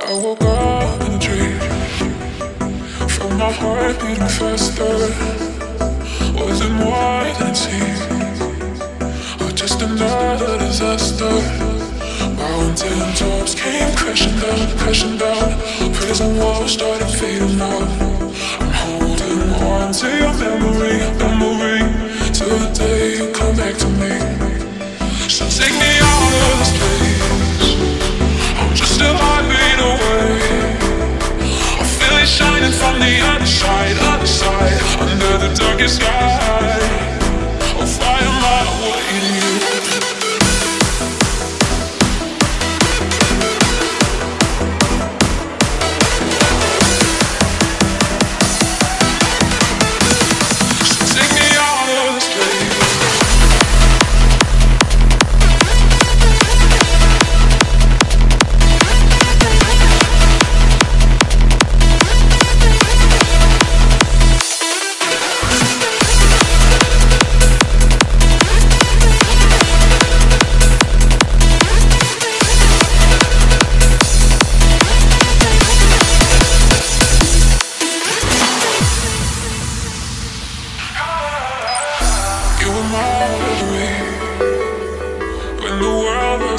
I woke up in a dream. Felt my heart beating faster. Wasn't more than it seemed. Or just another disaster. Mountain tops came crashing down, crashing down. Prison walls started fading out. sky.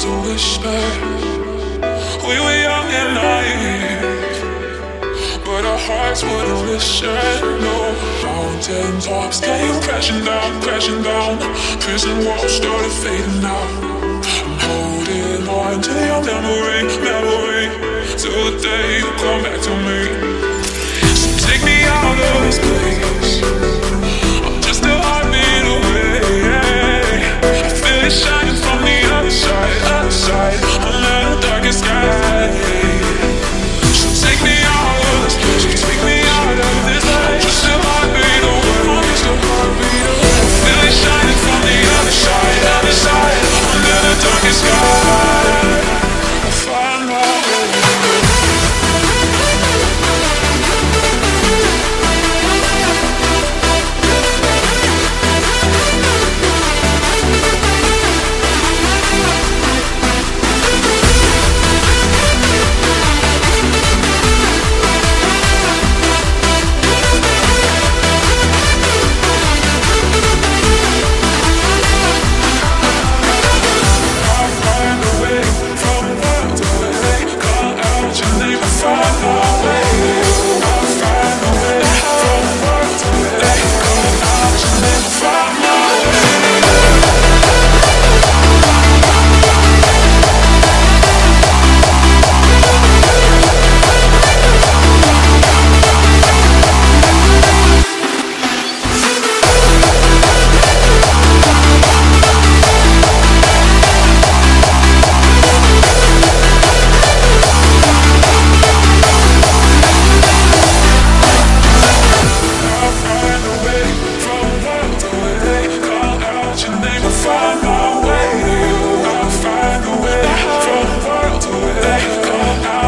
to whisper. We were young and naive, but our hearts wouldn't listen. No mountain tops came crashing down, crashing down. Prison walls started fading out. I'm holding on to your memory, memory. Till the day you come back to me. So take me out of this place.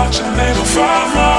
watching me go far, far.